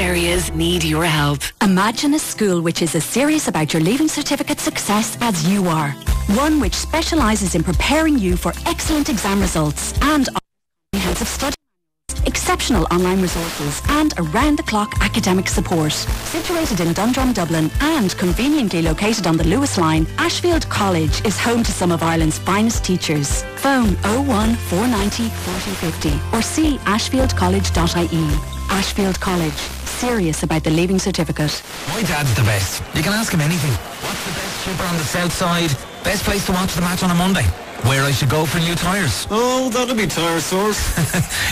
areas need your help. Imagine a school which is as serious about your leaving certificate success as you are. One which specialises in preparing you for excellent exam results and comprehensive study exceptional online resources and around-the-clock academic support. Situated in Dundrum, Dublin and conveniently located on the Luas Line, Ashfield College is home to some of Ireland's finest teachers. Phone 01 490 4050 or see ashfieldcollege.ie. Ashfield College, serious about the leaving certificate. My dad's the best. You can ask him anything. What's the best shipper on the south side? Best place to watch the match on a Monday? Where I should go for new tyres? Oh, that'll be Tyre Source.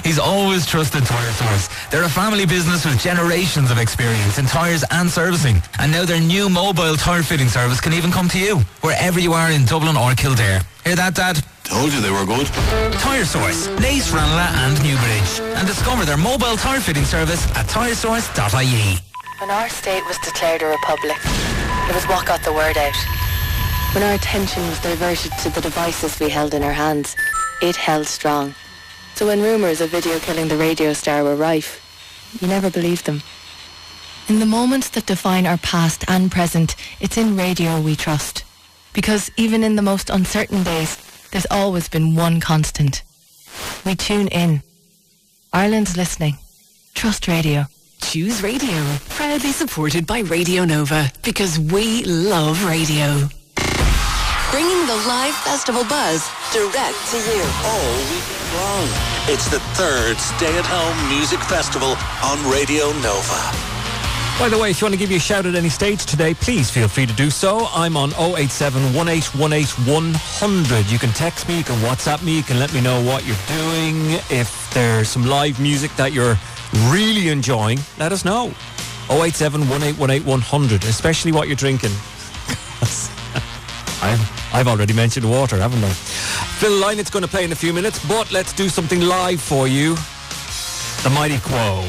He's always trusted Tyre Source. They're a family business with generations of experience in tyres and servicing. And now their new mobile tyre fitting service can even come to you, wherever you are in Dublin or Kildare. Hear that, Dad? Told you they were good. Tyre Source, Naas, Ranelagh and Newbridge. And discover their mobile tyre fitting service at tyresource.ie. When our state was declared a republic, it was what got the word out. When our attention was diverted to the devices we held in our hands, it held strong. So when rumours of video killing the radio star were rife, you never believed them. In the moments that define our past and present, it's in radio we trust. Because even in the most uncertain days, there's always been one constant. We tune in. Ireland's listening. Trust radio. Choose radio. Proudly supported by Radio Nova because we love radio. Bringing the live festival buzz direct to you. All week long. It's the third stay-at-home music festival on Radio Nova. By the way, if you want to give you a shout at any stage today, please feel free to do so. I'm on 087-1818-100. You can text me, you can WhatsApp me, you can let me know what you're doing. If there's some live music that you're really enjoying, let us know. 087-1818-100, especially what you're drinking. I've, I've already mentioned water, haven't I? Phil Lynott's going to play in a few minutes, but let's do something live for you. The Mighty Quo.